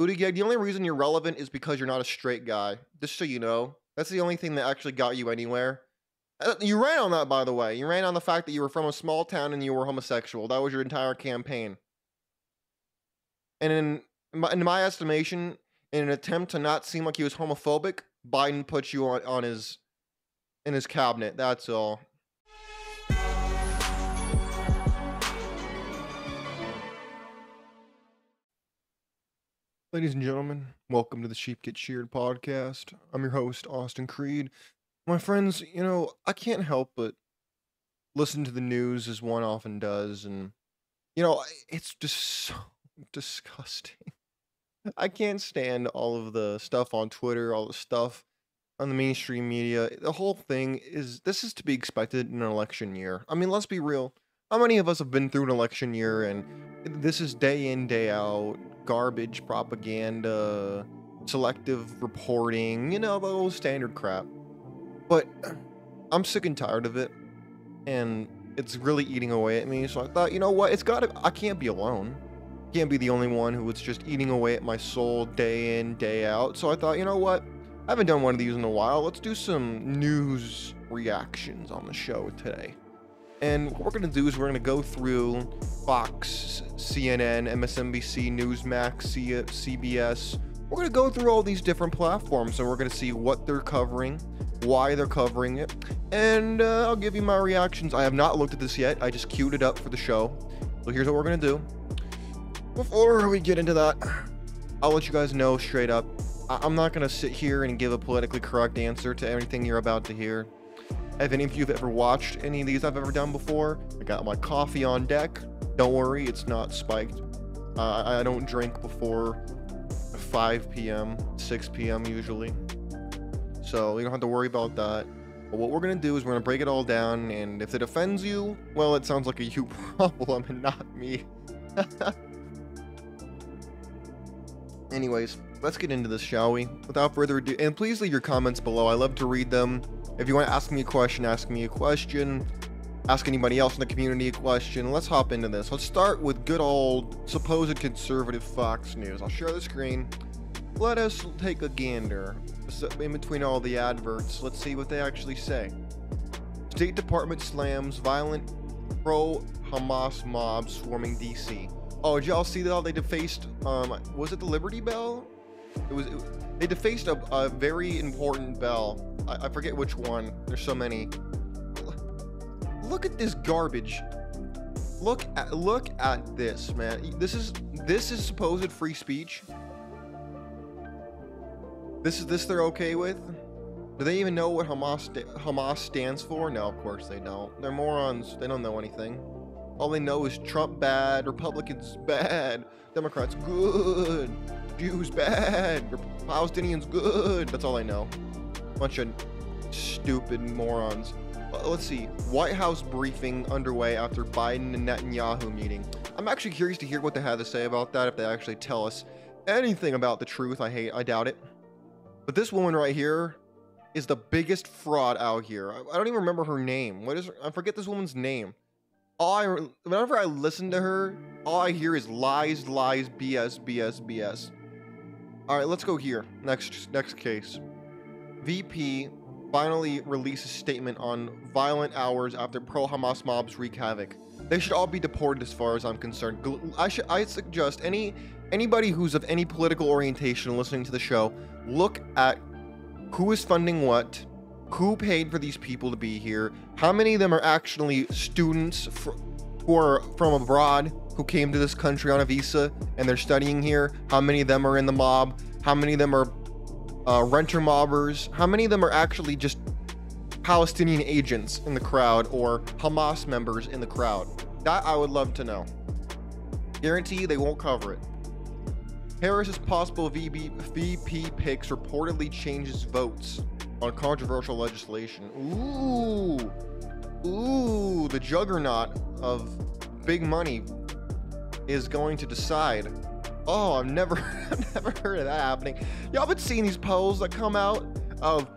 Buttigieg, the only reason you're relevant is because you're not a straight guy. Just so you know, that's the only thing that actually got you anywhere. Uh, You ran on that, by the way. You ran on the fact that you were from a small town and you were homosexual. That was your entire campaign. And in my, in my estimation, in an attempt to not seem like he was homophobic, Biden put you on, on his in his cabinet. That's all. Ladies and gentlemen, welcome to the Sheep Get Sheared podcast. I'm your host, Austin Creed. My friends, you know, I can't help but listen to the news as one often does, and, you know, it's just so disgusting. I can't stand all of the stuff on Twitter, all the stuff on the mainstream media. The whole thing is this is to be expected in an election year. I mean, let's be real. How many of us have been through an election year and this is day in, day out, garbage propaganda, selective reporting, you know, the old standard crap. But I'm sick and tired of it. And it's really eating away at me. So I thought, you know what? It's gotta, I can't be alone. Can't be the only one who was just eating away at my soul day in, day out. So I thought, you know what? I haven't done one of these in a while. Let's do some news reactions on the show today. And what we're going to do is we're going to go through Fox, CNN, MSNBC, Newsmax, C- CBS. We're going to go through all these different platforms and we're going to see what they're covering, why they're covering it, and uh, I'll give you my reactions. I have not looked at this yet. I just queued it up for the show. So here's what we're going to do. Before we get into that, I'll let you guys know straight up. I- I'm not going to sit here and give a politically correct answer to everything you're about to hear. If any of you have ever watched any of these I've ever done before, I got my coffee on deck. Don't worry, it's not spiked. Uh, I don't drink before 5 p.m., 6 p.m. usually. So you don't have to worry about that. But what we're gonna do is we're gonna break it all down, and if it offends you, well, it sounds like a you problem and not me. Anyways, let's get into this, shall we? Without further ado, and please leave your comments below. I love to read them. If you want to ask me a question, ask me a question. Ask anybody else in the community a question. Let's hop into this. Let's start with good old supposed conservative Fox News. I'll share the screen. Let us take a gander So, in between all the adverts. Let's see what they actually say. State Department slams violent pro Hamas mob swarming DC. Oh, did y'all see that? They defaced. Um, was it the Liberty Bell? It was. It, they defaced a, a very important bell. I, I forget which one. There's so many. Look at this garbage. Look at look at this, man. This is this is supposed free speech. This is this they're okay with. Do they even know what Hamas Hamas stands for? No, of course they don't. They're morons. They don't know anything. All they know is Trump bad, Republicans bad, Democrats good, Jews bad, Palestinians good. That's all I know. Bunch of stupid morons. Uh, Let's see. White House briefing underway after Biden and Netanyahu meeting. I'm actually curious to hear what they have to say about that. If they actually tell us anything about the truth, I hate. I doubt it. But this woman right here is the biggest fraud out here. I, I don't even remember her name. What is? Her, I forget this woman's name. All I whenever I listen to her, all I hear is lies, lies, BS, BS, BS. All right, let's go here. Next, next case. VP finally releases statement on violent hours after pro-Hamas mobs wreak havoc. They should all be deported, as far as I'm concerned. I should. I suggest any anybody who's of any political orientation listening to the show, look at who is funding what, who paid for these people to be here, how many of them are actually students fr- who are from abroad who came to this country on a visa and they're studying here, how many of them are in the mob, how many of them are uh, renter mobbers, how many of them are actually just Palestinian agents in the crowd or Hamas members in the crowd. That I would love to know. Guarantee they won't cover it. Harris's possible VB, VP picks reportedly changes votes on controversial legislation. Ooh, ooh, the juggernaut of big money is going to decide. Oh, I've never, I've never heard of that happening. Y'all been seeing these polls that come out of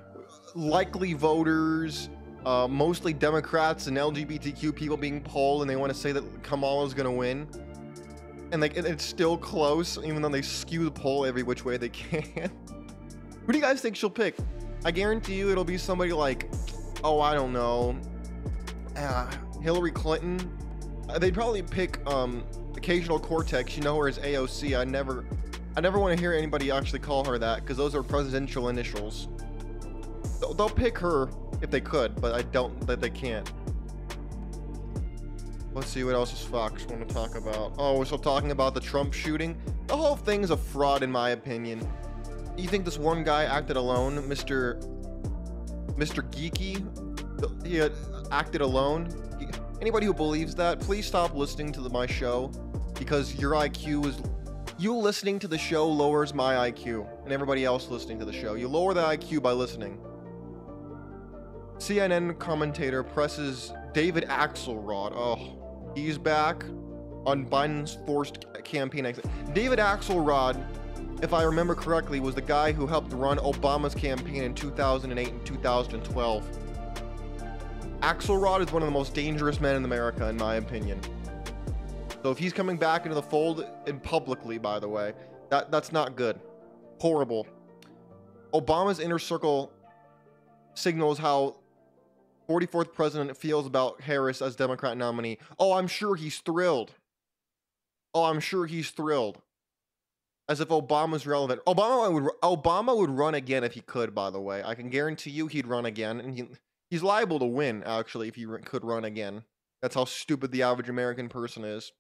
likely voters, uh, mostly Democrats and LGBTQ people being polled, and they want to say that Kamala's going to win. and like it's still close, even though they skew the poll every which way they can. Who do you guys think she'll pick? I guarantee you it'll be somebody like, oh, I don't know, uh, Hillary Clinton. Uh, they'd probably pick um, Occasional Cortex. You know her as AOC. I never, I never want to hear anybody actually call her that because those are presidential initials. They'll, they'll pick her if they could, but I don't that they can't. Let's see what else is Fox want to talk about. Oh, we're still talking about the Trump shooting. The whole thing's a fraud, in my opinion. You think this one guy acted alone, Mr. Mr. Geeky? He acted alone. Anybody who believes that, please stop listening to the, my show because your IQ is. You listening to the show lowers my IQ and everybody else listening to the show. You lower the IQ by listening. CNN commentator presses David Axelrod. Oh, he's back on Biden's forced campaign exit. David Axelrod, if I remember correctly, was the guy who helped run Obama's campaign in 2008 and 2012. Axelrod is one of the most dangerous men in America, in my opinion. So if he's coming back into the fold and publicly, by the way, that that's not good. Horrible. Obama's inner circle signals how 44th president feels about Harris as Democrat nominee. Oh, I'm sure he's thrilled. Oh, I'm sure he's thrilled. As if Obama's relevant. Obama would Obama would run again if he could. By the way, I can guarantee you he'd run again, and he he's liable to win actually if he could run again. That's how stupid the average American person is.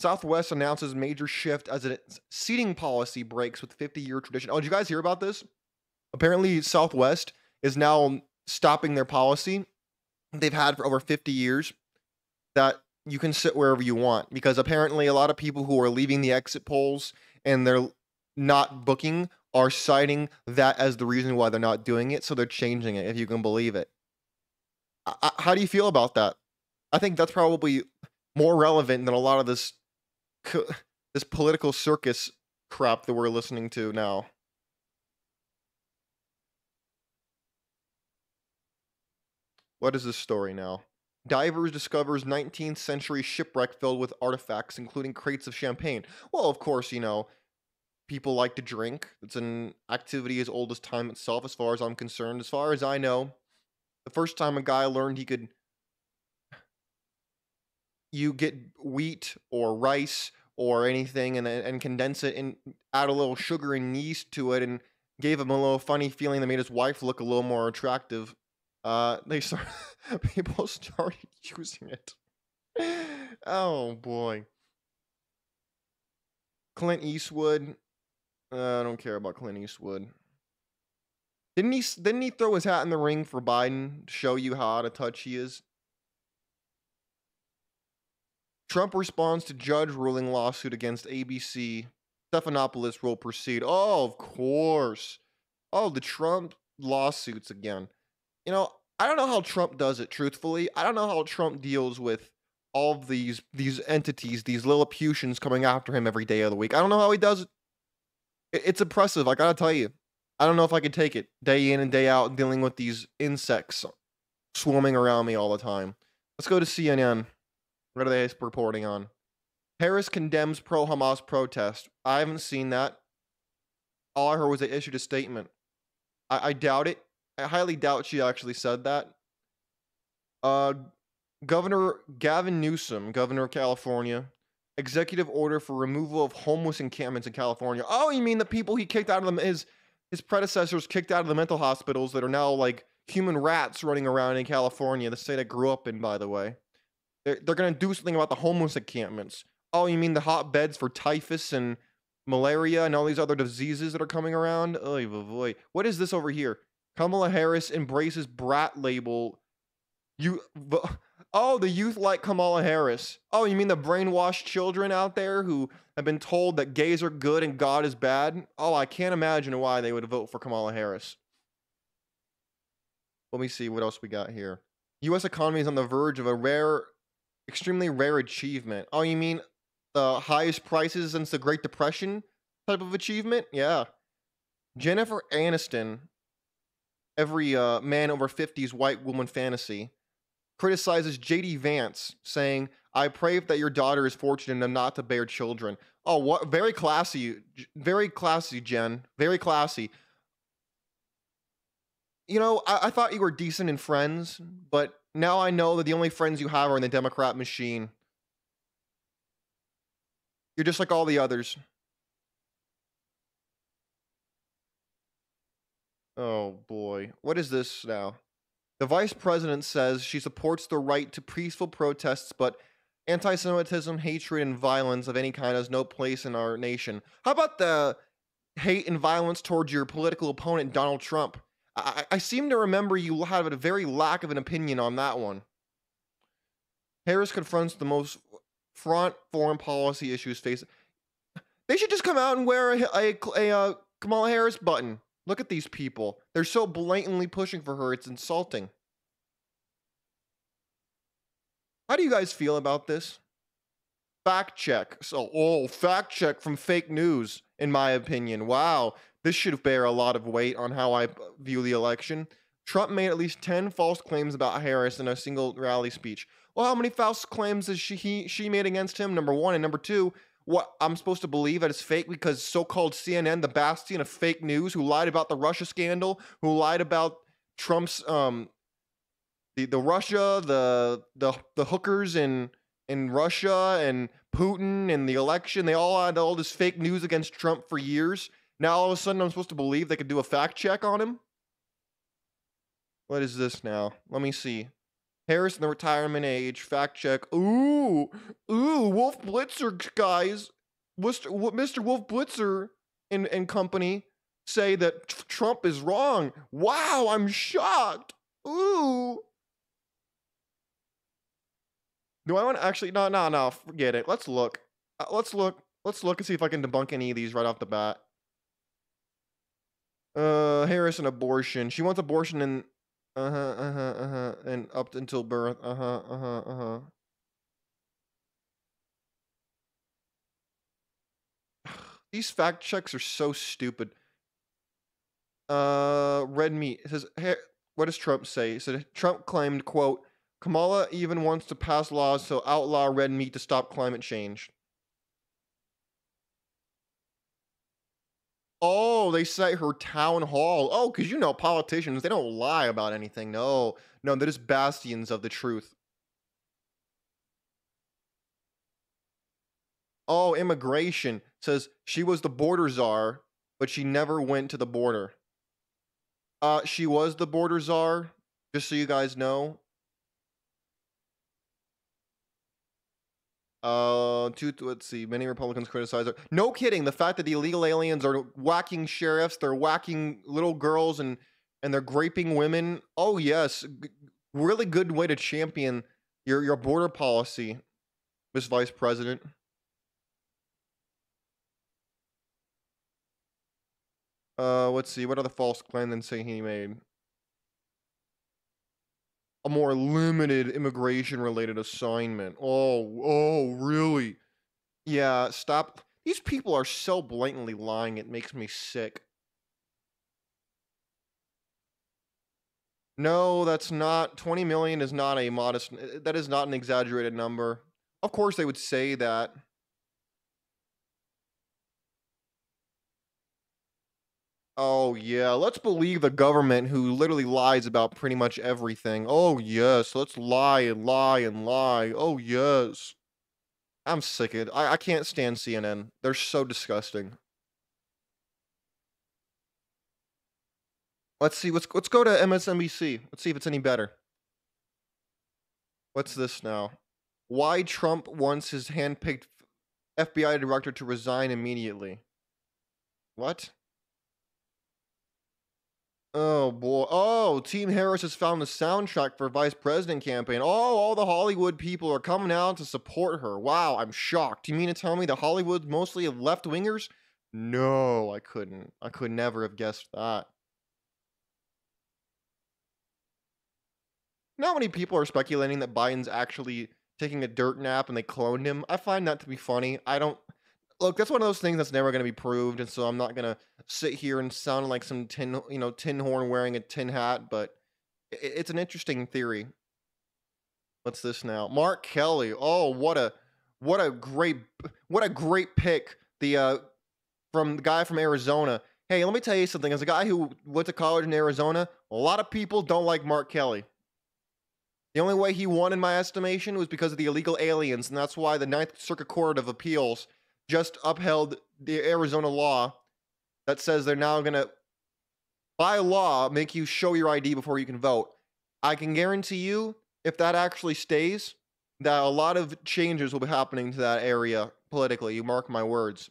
Southwest announces major shift as its seating policy breaks with 50 year tradition. Oh, did you guys hear about this? Apparently, Southwest is now stopping their policy they've had for over 50 years that you can sit wherever you want because apparently a lot of people who are leaving the exit polls and they're not booking are citing that as the reason why they're not doing it so they're changing it if you can believe it I, how do you feel about that i think that's probably more relevant than a lot of this this political circus crap that we're listening to now What is this story now? Divers discovers 19th century shipwreck filled with artifacts, including crates of champagne. Well, of course, you know, people like to drink. It's an activity as old as time itself, as far as I'm concerned. As far as I know, the first time a guy learned he could. You get wheat or rice or anything and, and condense it and add a little sugar and yeast to it and gave him a little funny feeling that made his wife look a little more attractive uh, they start people started using it. Oh boy. Clint Eastwood. Uh, I don't care about Clint Eastwood. Didn't he? Didn't he throw his hat in the ring for Biden to show you how out of touch he is? Trump responds to judge ruling lawsuit against ABC. Stephanopoulos will proceed. Oh, of course. Oh, the Trump lawsuits again you know, I don't know how Trump does it. Truthfully, I don't know how Trump deals with all these these entities, these Lilliputians coming after him every day of the week. I don't know how he does it. It's impressive. I gotta tell you, I don't know if I could take it day in and day out dealing with these insects swarming around me all the time. Let's go to CNN. What are they reporting on? Harris condemns pro Hamas protest. I haven't seen that. All I heard was they issued a statement. I, I doubt it. I highly doubt she actually said that. Uh, Governor Gavin Newsom, governor of California, executive order for removal of homeless encampments in California. Oh, you mean the people he kicked out of them? His his predecessors kicked out of the mental hospitals that are now like human rats running around in California, the state I grew up in, by the way. They're, they're gonna do something about the homeless encampments. Oh, you mean the hotbeds for typhus and malaria and all these other diseases that are coming around? Oh, boy. What is this over here? Kamala Harris embraces brat label. You, oh, the youth like Kamala Harris. Oh, you mean the brainwashed children out there who have been told that gays are good and God is bad? Oh, I can't imagine why they would vote for Kamala Harris. Let me see what else we got here. U.S. economy is on the verge of a rare, extremely rare achievement. Oh, you mean the highest prices since the Great Depression type of achievement? Yeah. Jennifer Aniston every uh, man over 50's white woman fantasy, criticizes JD Vance, saying, I pray that your daughter is fortunate enough not to bear children. Oh, what? Very classy. Very classy, Jen. Very classy. You know, I, I thought you were decent in friends, but now I know that the only friends you have are in the Democrat machine. You're just like all the others. Oh boy. What is this now? The vice president says she supports the right to peaceful protests, but anti Semitism, hatred, and violence of any kind has no place in our nation. How about the hate and violence towards your political opponent, Donald Trump? I, I seem to remember you had a very lack of an opinion on that one. Harris confronts the most front foreign policy issues facing. They should just come out and wear a, a, a, uh Kamala Harris button. Look at these people. They're so blatantly pushing for her, it's insulting. How do you guys feel about this? Fact check. So, oh, fact check from fake news, in my opinion. Wow, this should bear a lot of weight on how I view the election. Trump made at least 10 false claims about Harris in a single rally speech. Well, how many false claims has she he, she made against him? Number one and number two. What I'm supposed to believe that it's fake because so-called CNN, the bastion of fake news, who lied about the Russia scandal, who lied about Trump's um the, the Russia, the the the hookers in in Russia and Putin and the election, they all had all this fake news against Trump for years. Now all of a sudden I'm supposed to believe they could do a fact check on him? What is this now? Let me see. Harris in the retirement age, fact check. Ooh, ooh, Wolf Blitzer guys. Mr. Wo- Mr. Wolf Blitzer and, and company say that tr- Trump is wrong. Wow, I'm shocked. Ooh. Do I want to actually? No, no, no. Forget it. Let's look. Uh, let's look. Let's look and see if I can debunk any of these right off the bat. Uh, Harris and abortion. She wants abortion in uh huh, uh huh, uh huh, and up until birth. Uh huh, uh huh, uh huh. These fact checks are so stupid. Uh, red meat. It says, Hey, what does Trump say? He said Trump claimed, quote, Kamala even wants to pass laws to outlaw red meat to stop climate change. Oh, they cite her town hall. Oh, because you know politicians, they don't lie about anything. No, no, they're just bastions of the truth. Oh, immigration says she was the border czar, but she never went to the border. Uh, she was the border czar, just so you guys know. Uh, two, let's see. Many Republicans criticize her. No kidding. The fact that the illegal aliens are whacking sheriffs, they're whacking little girls, and and they're raping women. Oh yes, G- really good way to champion your your border policy, Miss Vice President. Uh, let's see. What other false claim than say he made? A more limited immigration related assignment. Oh, oh, really? Yeah, stop. These people are so blatantly lying, it makes me sick. No, that's not. 20 million is not a modest, that is not an exaggerated number. Of course, they would say that. Oh, yeah. Let's believe the government who literally lies about pretty much everything. Oh, yes. Let's lie and lie and lie. Oh, yes. I'm sick of it. I, I can't stand CNN. They're so disgusting. Let's see. Let's let's go to MSNBC. Let's see if it's any better. What's this now? Why Trump wants his handpicked FBI director to resign immediately. What? Oh boy. Oh, Team Harris has found the soundtrack for vice president campaign. Oh, all the Hollywood people are coming out to support her. Wow, I'm shocked. You mean to tell me the Hollywood's mostly left wingers? No, I couldn't. I could never have guessed that. Not many people are speculating that Biden's actually taking a dirt nap and they cloned him? I find that to be funny. I don't look. That's one of those things that's never going to be proved, and so I'm not going to sit here and sound like some tin, you know, tin horn wearing a tin hat. But it's an interesting theory. What's this now? Mark Kelly. Oh, what a what a great what a great pick. The uh from the guy from Arizona. Hey, let me tell you something. As a guy who went to college in Arizona, a lot of people don't like Mark Kelly. The only way he won, in my estimation, was because of the illegal aliens, and that's why the Ninth Circuit Court of Appeals just upheld the Arizona law that says they're now going to, by law, make you show your ID before you can vote. I can guarantee you, if that actually stays, that a lot of changes will be happening to that area politically. You mark my words.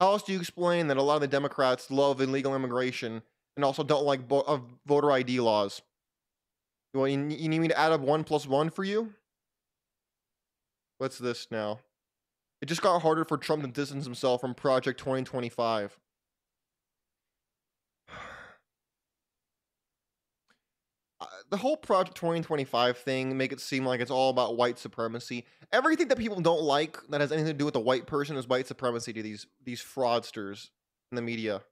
How else do you explain that a lot of the Democrats love illegal immigration and also don't like bo- uh, voter ID laws? Well, you, you need me to add up one plus one for you? What's this now? It just got harder for Trump to distance himself from Project 2025. Uh, the whole Project 2025 thing make it seem like it's all about white supremacy. Everything that people don't like that has anything to do with a white person is white supremacy to these these fraudsters in the media.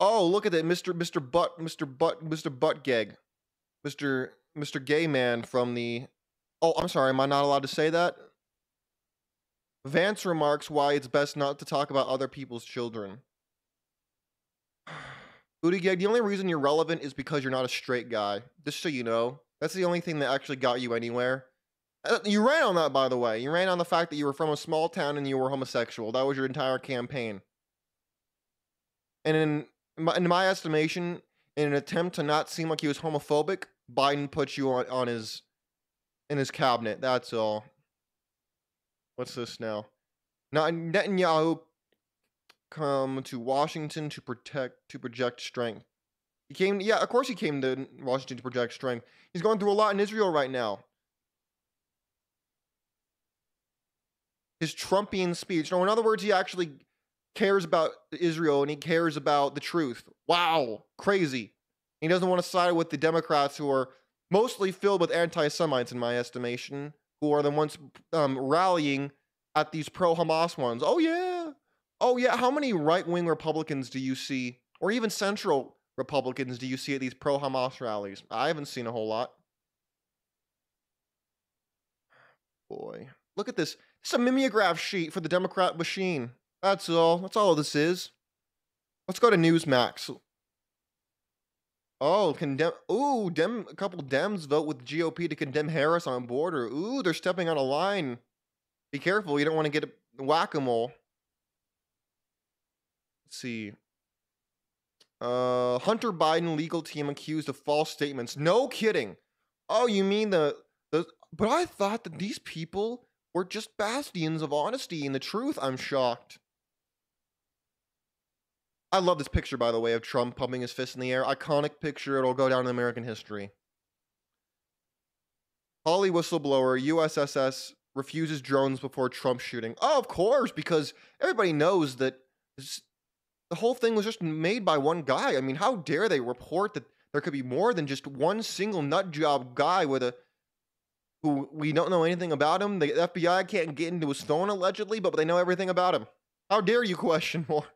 Oh, look at that, Mr. Mr. Butt, Mr. Butt, Mr. Buttgeg, Mr. Mr. Gay Man from the. Oh, I'm sorry. Am I not allowed to say that? Vance remarks why it's best not to talk about other people's children. Buttigieg, the only reason you're relevant is because you're not a straight guy. Just so you know, that's the only thing that actually got you anywhere. Uh, you ran on that, by the way. You ran on the fact that you were from a small town and you were homosexual. That was your entire campaign. And in my, in my estimation, in an attempt to not seem like he was homophobic, Biden put you on, on his in his cabinet. That's all. What's this now? Now Netanyahu come to Washington to protect to project strength. He came, yeah, of course he came to Washington to project strength. He's going through a lot in Israel right now. His Trumpian speech. No, in other words, he actually cares about Israel and he cares about the truth. Wow, crazy. He doesn't want to side with the Democrats who are mostly filled with anti Semites, in my estimation, who are the ones um, rallying at these pro Hamas ones. Oh, yeah. Oh, yeah. How many right wing Republicans do you see, or even central Republicans do you see at these pro Hamas rallies? I haven't seen a whole lot. Boy, look at this. It's a mimeograph sheet for the Democrat machine. That's all. That's all this is. Let's go to Newsmax. Oh, condemn. Ooh, Dem. A couple Dems vote with GOP to condemn Harris on border. Ooh, they're stepping on a line. Be careful. You don't want to get whack a mole. Let's see. Uh, Hunter Biden legal team accused of false statements. No kidding. Oh, you mean the the? But I thought that these people were just bastions of honesty and the truth. I'm shocked. I love this picture, by the way, of Trump pumping his fist in the air. Iconic picture. It'll go down in American history. Hawley whistleblower, USSS refuses drones before Trump shooting. Oh, of course, because everybody knows that the whole thing was just made by one guy. I mean, how dare they report that there could be more than just one single nut job guy with a who we don't know anything about him. The FBI can't get into his phone allegedly, but they know everything about him. How dare you question more?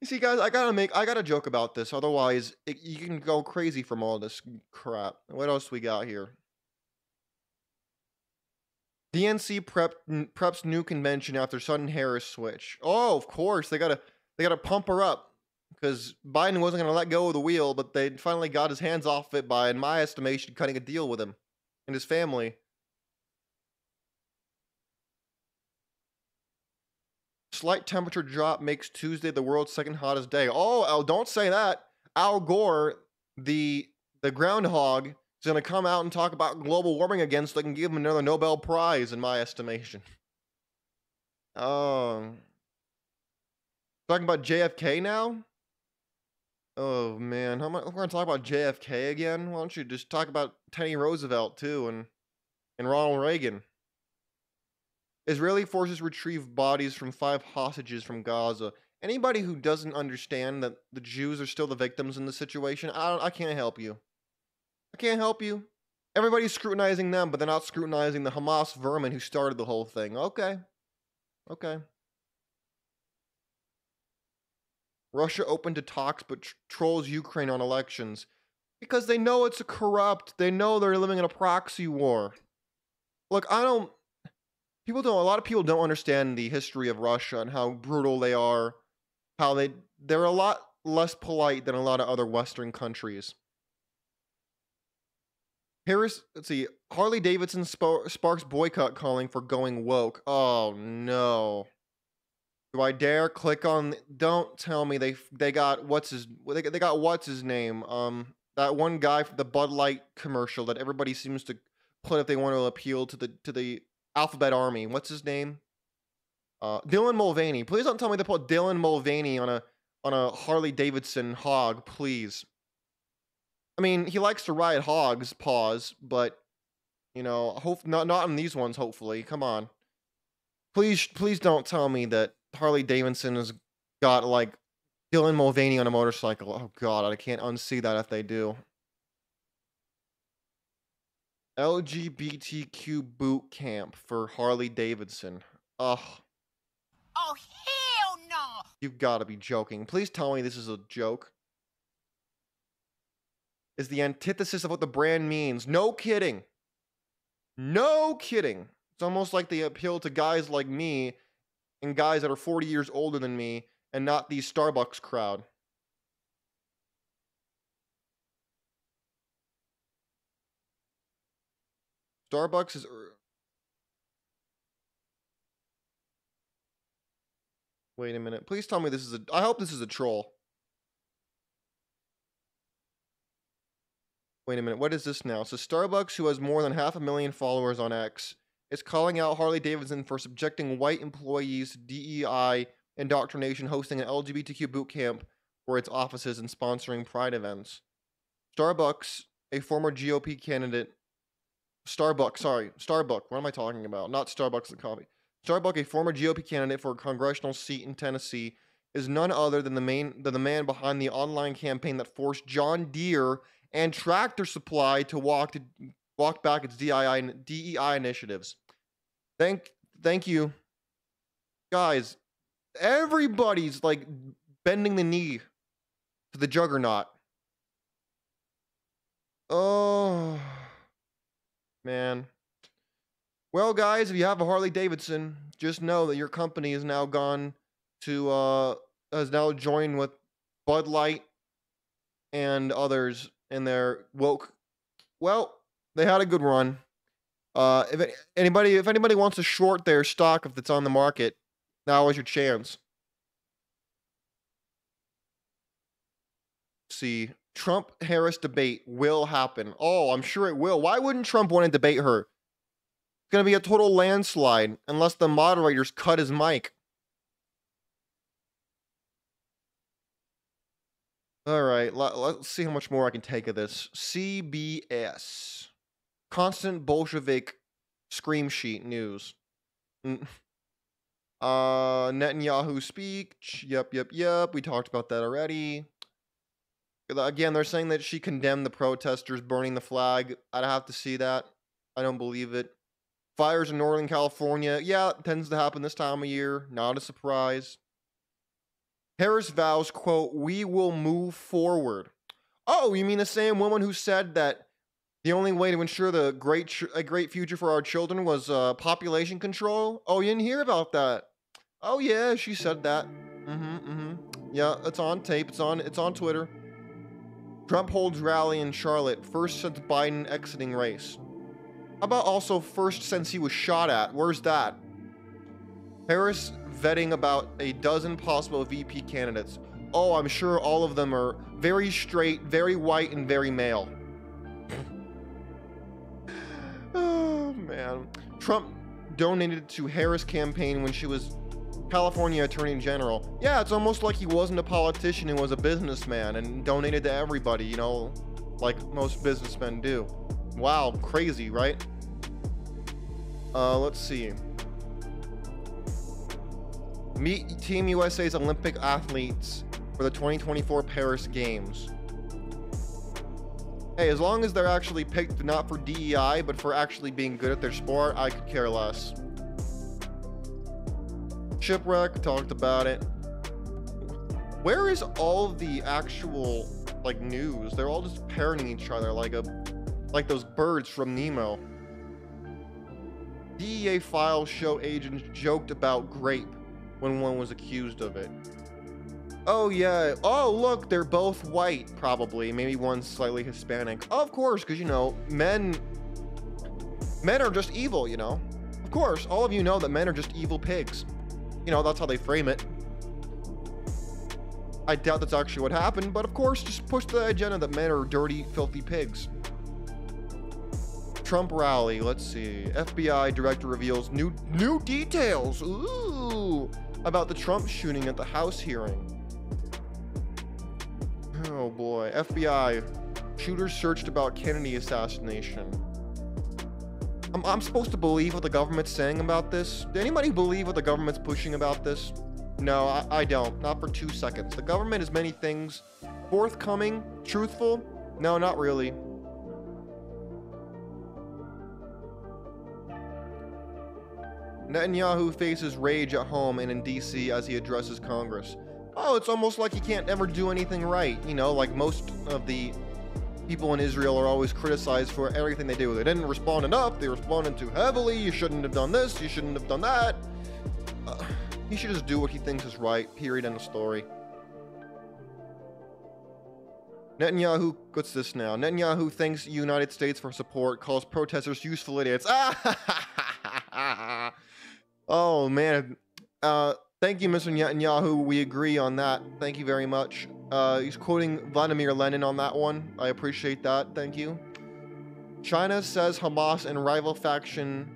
You see, guys, I gotta make, I gotta joke about this. Otherwise, it, you can go crazy from all this crap. What else we got here? DNC prep preps new convention after Sutton Harris switch. Oh, of course, they gotta, they gotta pump her up because Biden wasn't gonna let go of the wheel, but they finally got his hands off it by, in my estimation, cutting a deal with him and his family. Slight temperature drop makes Tuesday the world's second hottest day. Oh, oh don't say that. Al Gore, the the groundhog, is going to come out and talk about global warming again so they can give him another Nobel Prize, in my estimation. Um, talking about JFK now? Oh man, how we're going to talk about JFK again? Why don't you just talk about Teddy Roosevelt too and and Ronald Reagan? Israeli forces retrieve bodies from five hostages from Gaza. Anybody who doesn't understand that the Jews are still the victims in the situation, I, I can't help you. I can't help you. Everybody's scrutinizing them, but they're not scrutinizing the Hamas vermin who started the whole thing. Okay. Okay. Russia open to talks but tr- trolls Ukraine on elections. Because they know it's corrupt. They know they're living in a proxy war. Look, I don't. People don't. A lot of people don't understand the history of Russia and how brutal they are. How they they're a lot less polite than a lot of other Western countries. Harris, let's see. Harley Davidson sp- sparks boycott calling for going woke. Oh no. Do I dare click on? Don't tell me they they got what's his they got, they got what's his name? Um, that one guy from the Bud Light commercial that everybody seems to put if they want to appeal to the to the Alphabet Army. What's his name? Uh, Dylan Mulvaney. Please don't tell me they put Dylan Mulvaney on a on a Harley Davidson hog, please. I mean, he likes to ride hogs, pause, but you know, hope not not on these ones. Hopefully, come on. Please, please don't tell me that Harley Davidson has got like Dylan Mulvaney on a motorcycle. Oh God, I can't unsee that if they do. LGBTQ boot camp for Harley Davidson. Ugh. Oh, hell no! You've got to be joking. Please tell me this is a joke. Is the antithesis of what the brand means. No kidding. No kidding. It's almost like they appeal to guys like me and guys that are 40 years older than me and not the Starbucks crowd. Starbucks is. er- Wait a minute. Please tell me this is a. I hope this is a troll. Wait a minute. What is this now? So Starbucks, who has more than half a million followers on X, is calling out Harley Davidson for subjecting white employees to DEI indoctrination, hosting an LGBTQ boot camp for its offices and sponsoring pride events. Starbucks, a former GOP candidate, Starbucks, sorry, Starbuck. What am I talking about? Not Starbucks the coffee. Starbuck, a former GOP candidate for a congressional seat in Tennessee, is none other than the main than the man behind the online campaign that forced John Deere and Tractor Supply to walk to walk back its DEI DEI initiatives. Thank thank you, guys. Everybody's like bending the knee to the juggernaut. Oh man. Well, guys, if you have a Harley Davidson, just know that your company is now gone to uh has now joined with Bud Light and others in their woke. Well, they had a good run. Uh, if anybody if anybody wants to short their stock if it's on the market, now is your chance. See, Trump Harris debate will happen. Oh, I'm sure it will. Why wouldn't Trump want to debate her? It's going to be a total landslide unless the moderators cut his mic. All right, let, let's see how much more I can take of this. CBS. Constant Bolshevik scream sheet news. Uh, Netanyahu speech. Yep, yep, yep. We talked about that already. Again, they're saying that she condemned the protesters burning the flag. I'd have to see that. I don't believe it. Fires in Northern California. Yeah, it tends to happen this time of year. Not a surprise. Harris vows, quote, we will move forward. Oh, you mean the same woman who said that the only way to ensure the great a great future for our children was uh, population control? Oh, you didn't hear about that? Oh yeah, she said that. Mm-hmm. Mm-hmm. Yeah, it's on tape. It's on. It's on Twitter. Trump holds rally in Charlotte, first since Biden exiting race. How about also first since he was shot at? Where's that? Harris vetting about a dozen possible VP candidates. Oh, I'm sure all of them are very straight, very white, and very male. oh man. Trump donated to Harris campaign when she was California Attorney General. Yeah, it's almost like he wasn't a politician and was a businessman and donated to everybody, you know, like most businessmen do. Wow, crazy, right? Uh, let's see. Meet Team USA's Olympic athletes for the 2024 Paris Games. Hey, as long as they're actually picked not for DEI, but for actually being good at their sport, I could care less. Shipwreck, talked about it. Where is all the actual like news. They're all just parroting each other like a like those birds from Nemo. DEA files show agents joked about grape when one was accused of it. Oh yeah. Oh look, they're both white, probably. Maybe one's slightly Hispanic. Of course, because you know, men men are just evil, you know. Of course, all of you know that men are just evil pigs. You know, that's how they frame it. I doubt that's actually what happened, but of course, just push the agenda that men are dirty, filthy pigs. Trump rally. Let's see. FBI director reveals new new details. Ooh, about the Trump shooting at the House hearing. Oh boy. FBI. Shooters searched about Kennedy assassination. I'm, I'm supposed to believe what the government's saying about this? Did anybody believe what the government's pushing about this? No, I, I don't. Not for two seconds. The government is many things. Forthcoming? Truthful? No, not really. Netanyahu faces rage at home and in DC as he addresses Congress. Oh, it's almost like he can't ever do anything right. You know, like most of the people in Israel are always criticized for everything they do. They didn't respond enough, they responded too heavily, you shouldn't have done this, you shouldn't have done that. Uh, he should just do what he thinks is right, period, end of story. Netanyahu, what's this now? Netanyahu thanks United States for support, calls protesters useful idiots. oh, man. Uh, thank you, Mr. Netanyahu. We agree on that. Thank you very much. Uh, he's quoting Vladimir Lenin on that one. I appreciate that. Thank you. China says Hamas and rival faction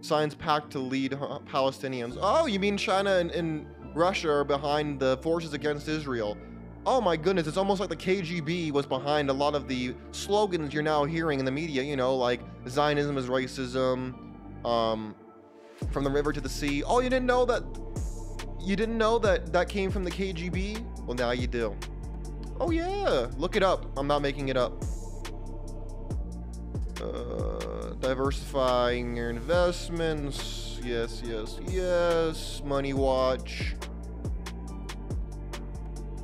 signs pact to lead Palestinians. Oh, you mean China and, and Russia are behind the forces against Israel? Oh my goodness, it's almost like the KGB was behind a lot of the slogans you're now hearing in the media, you know, like Zionism is racism, um, from the river to the sea. Oh, you didn't know that, you didn't know that that came from the KGB? Well, now you do. Oh yeah, look it up. I'm not making it up. Uh, diversifying your investments. Yes, yes, yes. Money Watch.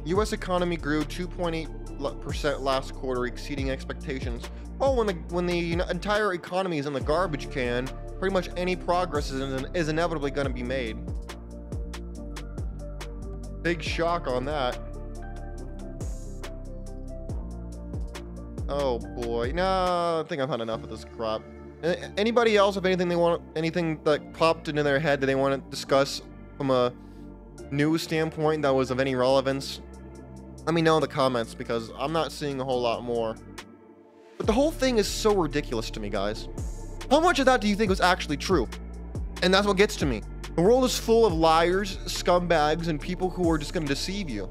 U.S. economy grew 2.8% last quarter, exceeding expectations. Oh, when the when the entire economy is in the garbage can, pretty much any progress is, is inevitably going to be made. Big shock on that. Oh boy, no, I think I've had enough of this crap. Anybody else have anything they want, anything that popped into their head that they want to discuss from a news standpoint that was of any relevance? Let me know in the comments because I'm not seeing a whole lot more. But the whole thing is so ridiculous to me, guys. How much of that do you think was actually true? And that's what gets to me. The world is full of liars, scumbags, and people who are just going to deceive you.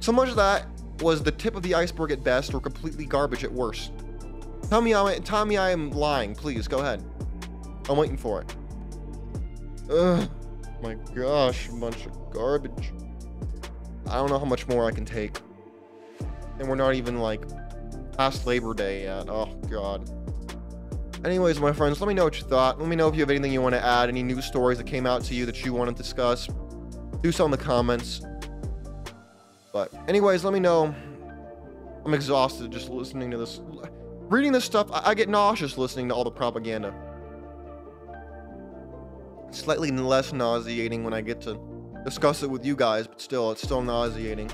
So much of that was the tip of the iceberg at best or completely garbage at worst. Tell me, I, tell me I am lying, please. Go ahead. I'm waiting for it. Ugh. My gosh, a bunch of garbage. I don't know how much more I can take. And we're not even like past Labor Day yet. Oh god. Anyways, my friends, let me know what you thought. Let me know if you have anything you want to add, any news stories that came out to you that you want to discuss. Do so in the comments. But anyways, let me know. I'm exhausted just listening to this. Reading this stuff, I get nauseous listening to all the propaganda. Slightly less nauseating when I get to discuss it with you guys, but still, it's still nauseating.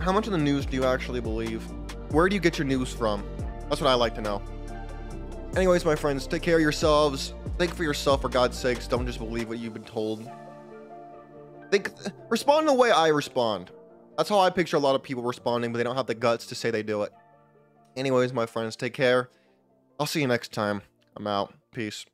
How much of the news do you actually believe? Where do you get your news from? That's what I like to know. Anyways, my friends, take care of yourselves. Think for yourself, for God's sakes. Don't just believe what you've been told. Think, respond the way I respond. That's how I picture a lot of people responding, but they don't have the guts to say they do it. Anyways, my friends, take care. I'll see you next time. I'm out. Peace.